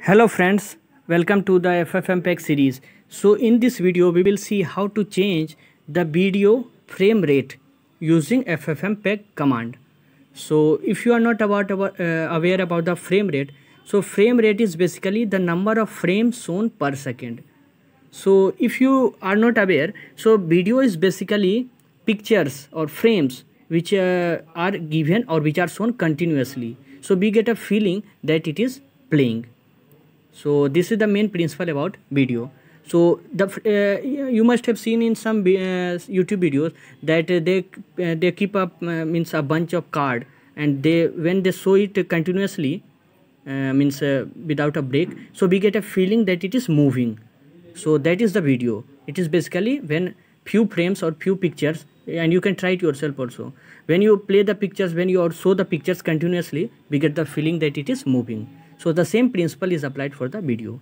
Hello friends, welcome to the FFmpeg series. So in this video we will see how to change the video frame rate using FFmpeg command. So if you are not about, uh, aware about the frame rate, so frame rate is basically the number of frames shown per second. So if you are not aware, so video is basically pictures or frames which uh, are given or which are shown continuously so we get a feeling that it is playing so this is the main principle about video. So the uh, you must have seen in some uh, youtube videos that uh, they uh, they keep up uh, means a bunch of card and they when they show it continuously means without a break so we get a feeling that it is moving. So that is the video. It is basically when few frames or few pictures and you can try it yourself also. When you play the pictures when you show the pictures continuously we get the feeling that it is moving so the same principle is applied for the video.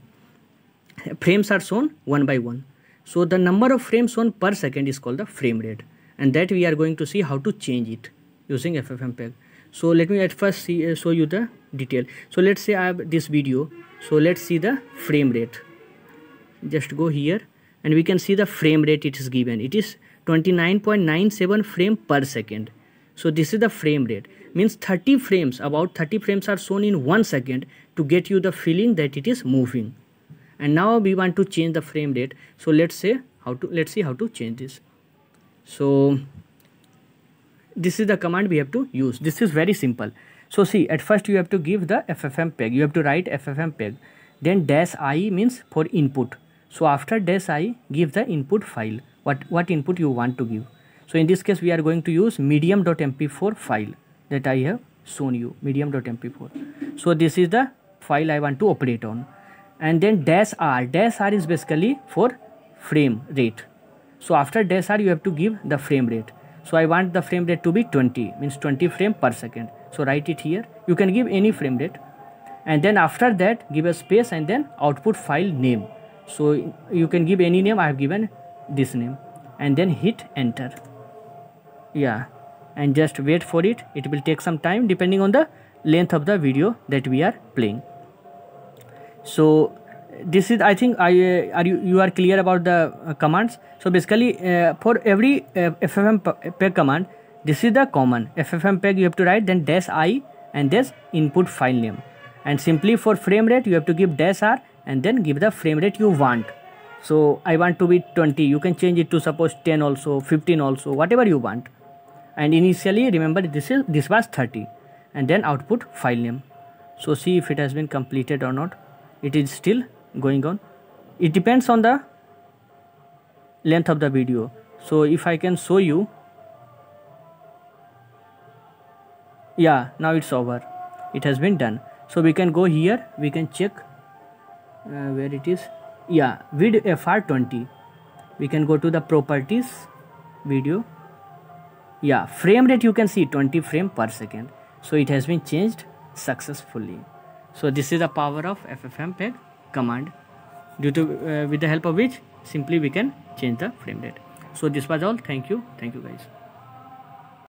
Frames are shown one by one. So the number of frames shown per second is called the frame rate. And that we are going to see how to change it using ffmpeg so let me at first see, uh, show you the detail. So let's say i have this video. So let's see the frame rate. Just go here and we can see the frame rate it is given. It is 29.97 frame per second so this is the frame rate. Means 30 frames about 30 frames are shown in one second to get you the feeling that it is moving. And now we want to change the frame rate. So let's say how to let's see how to change this. So this is the command we have to use. This is very simple. So see at first you have to give the ffmpeg you have to write ffmpeg then dash i means for input. So after dash i give the input file. What what input you want to give so in this case we are going to use medium.mp4 file that i have shown you medium.mp4 so this is the file i want to operate on. And then dash r dash r is basically for frame rate. So after dash r you have to give the frame rate. So i want the frame rate to be 20 means 20 frame per second. So write it here. You can give any frame rate. And then after that give a space and then output file name. So you can give any name. I have given this name. And then hit enter yeah. And just wait for it. It will take some time depending on the length of the video that we are playing. So this is i think i uh, are you you are clear about the uh, commands? So basically uh, for every uh, ffmpeg command this is the common. Ffmpeg you have to write then dash i and this input file name. And simply for frame rate you have to give dash r and then give the frame rate you want. So i want to be 20 you can change it to suppose 10 also 15 also whatever you want and initially remember this is this was 30 and then output file name. So see if it has been completed or not. It is still going on. It depends on the length of the video. So if i can show you. Yeah now it's over. It has been done. So we can go here. We can check uh, where it is. Yeah vid fr20 we can go to the properties video yeah frame rate you can see 20 frame per second. So it has been changed successfully. So this is the power of ffmpeg command. Due to uh, with the help of which simply we can change the frame rate. So this was all. Thank you. Thank you guys